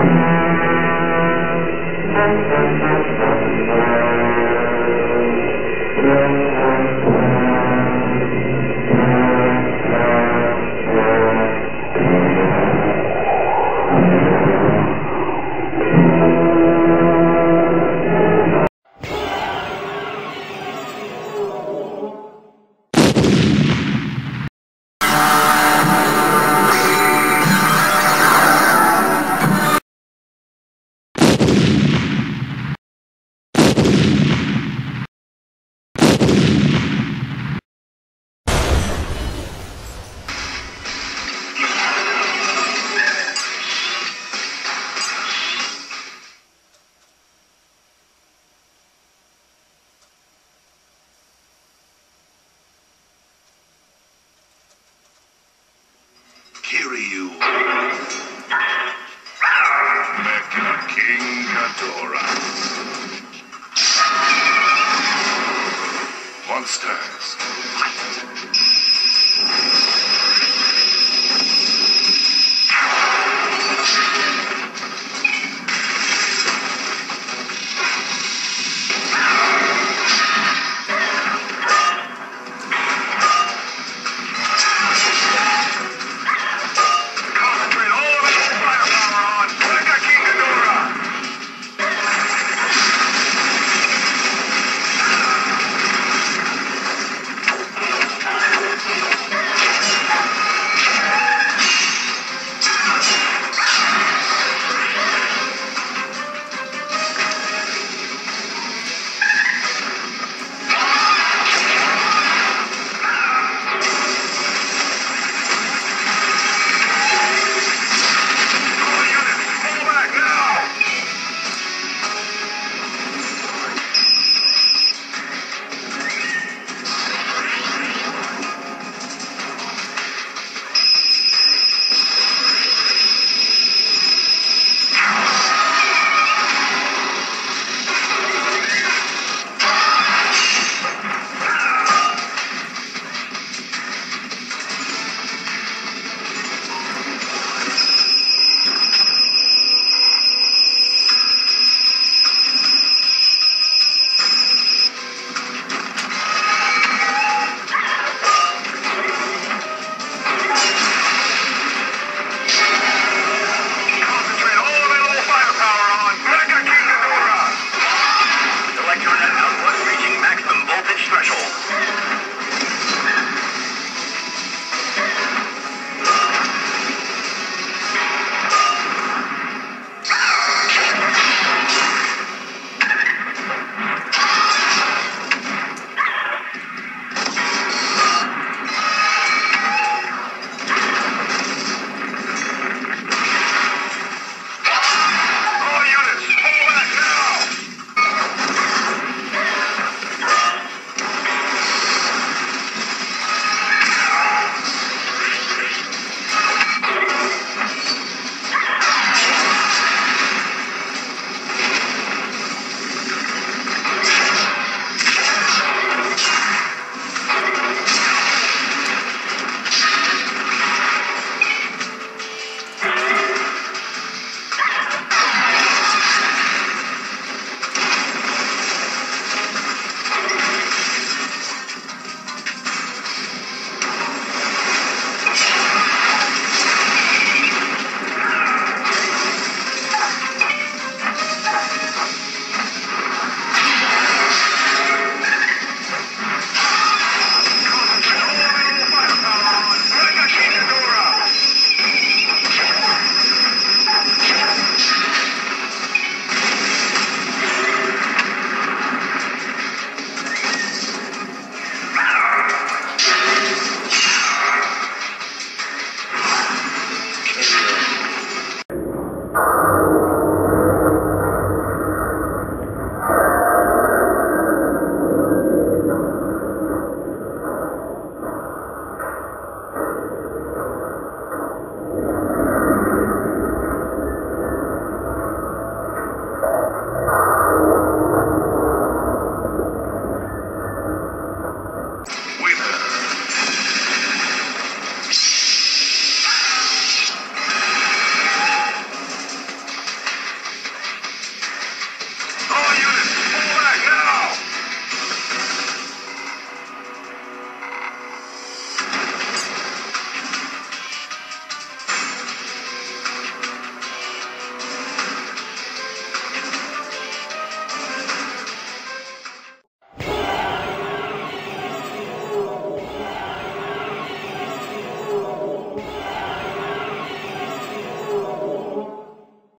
Thank you. Kiryu. Mecha King Ghidorah. Monsters,